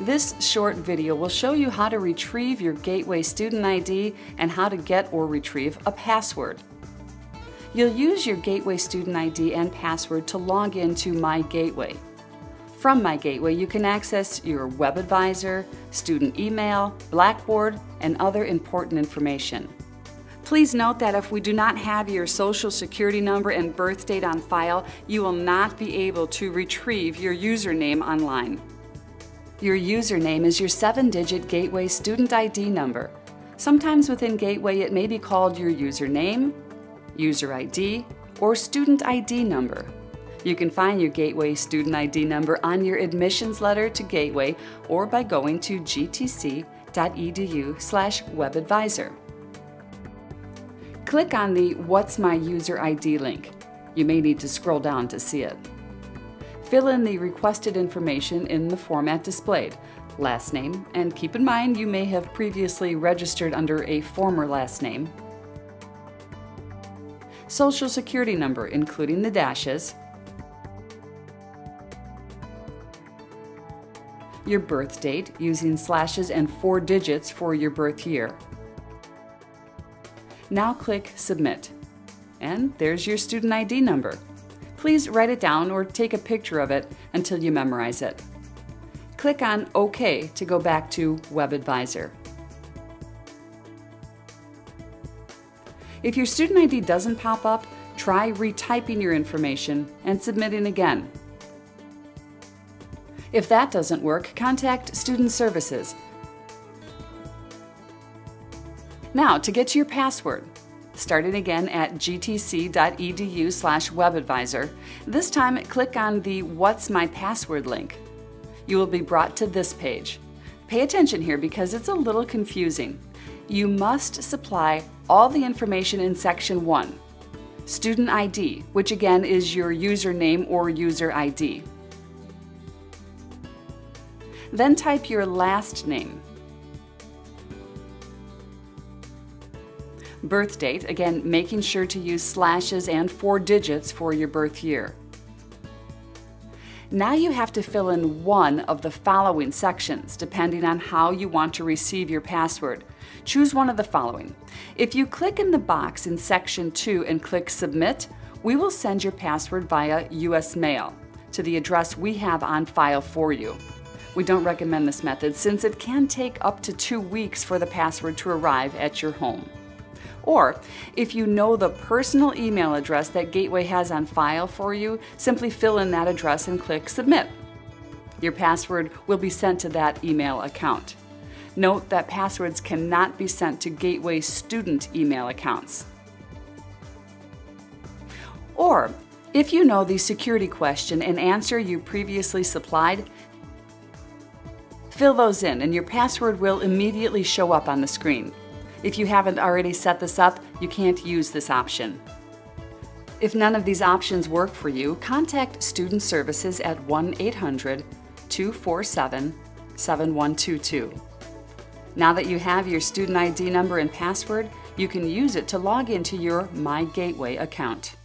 This short video will show you how to retrieve your Gateway student ID and how to get or retrieve a password. You'll use your Gateway student ID and password to log into My Gateway. From My Gateway, you can access your web advisor, student email, Blackboard, and other important information. Please note that if we do not have your social security number and birth date on file, you will not be able to retrieve your username online. Your username is your seven-digit Gateway student ID number. Sometimes within Gateway it may be called your username, user ID, or student ID number. You can find your Gateway student ID number on your admissions letter to Gateway or by going to gtc.edu slash webadvisor. Click on the What's My User ID link. You may need to scroll down to see it. Fill in the requested information in the format displayed, last name, and keep in mind you may have previously registered under a former last name, social security number including the dashes, your birth date using slashes and four digits for your birth year. Now click Submit. And there's your student ID number. Please write it down or take a picture of it until you memorize it. Click on OK to go back to Web Advisor. If your student ID doesn't pop up, try retyping your information and submitting again. If that doesn't work, contact Student Services. Now, to get to your password, starting again at gtc.edu slash webadvisor. This time, click on the What's My Password link. You will be brought to this page. Pay attention here because it's a little confusing. You must supply all the information in section 1. Student ID, which again is your username or user ID. Then type your last name. Birth date, again, making sure to use slashes and four digits for your birth year. Now you have to fill in one of the following sections, depending on how you want to receive your password. Choose one of the following. If you click in the box in section 2 and click Submit, we will send your password via US mail to the address we have on file for you. We don't recommend this method since it can take up to two weeks for the password to arrive at your home. Or if you know the personal email address that Gateway has on file for you, simply fill in that address and click Submit. Your password will be sent to that email account. Note that passwords cannot be sent to Gateway student email accounts. Or, if you know the security question and answer you previously supplied, fill those in and your password will immediately show up on the screen. If you haven't already set this up, you can't use this option. If none of these options work for you, contact Student Services at 1 800 247 7122. Now that you have your student ID number and password, you can use it to log into your My Gateway account.